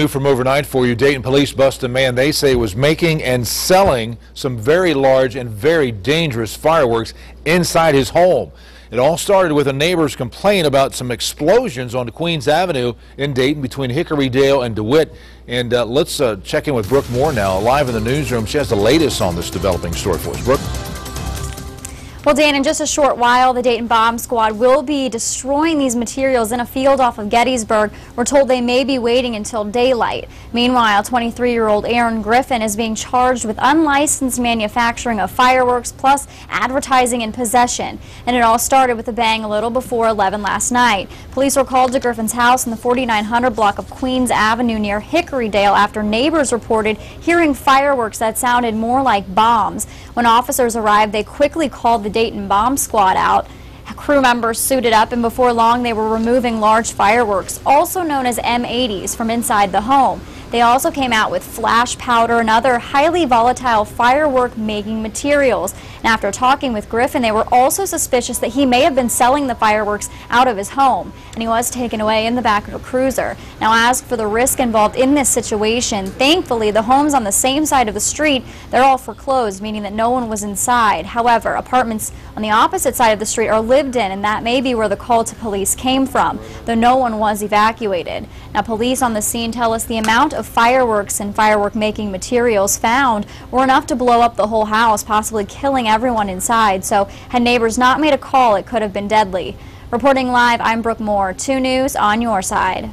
New from overnight for you, Dayton police bust a man they say was making and selling some very large and very dangerous fireworks inside his home. It all started with a neighbor's complaint about some explosions on Queens Avenue in Dayton between Hickorydale and DeWitt. And uh, let's uh, check in with Brooke Moore now, live in the newsroom. She has the latest on this developing story for us. Brooke? Well, Dan, in just a short while, the Dayton Bomb Squad will be destroying these materials in a field off of Gettysburg. We're told they may be waiting until daylight. Meanwhile, 23-year-old Aaron Griffin is being charged with unlicensed manufacturing of fireworks plus advertising and possession. And it all started with a bang a little before 11 last night. Police were called to Griffin's house in the 4900 block of Queens Avenue near Hickorydale after neighbors reported hearing fireworks that sounded more like bombs. When officers arrived, they quickly called the Dayton Bomb Squad out. Crew members suited up, and before long, they were removing large fireworks, also known as M80s, from inside the home. They also came out with flash powder and other highly volatile firework making materials. And after talking with Griffin, they were also suspicious that he may have been selling the fireworks out of his home. And he was taken away in the back of a cruiser. Now, as for the risk involved in this situation, thankfully, the homes on the same side of the street, they're all foreclosed, meaning that no one was inside. However, apartments on the opposite side of the street are lived in, and that may be where the call to police came from, though no one was evacuated. Now, police on the scene tell us the amount of fireworks and firework making materials found were enough to blow up the whole house, possibly killing everyone inside. So had neighbors not made a call, it could have been deadly. Reporting live, I'm Brooke Moore, 2 News on your side.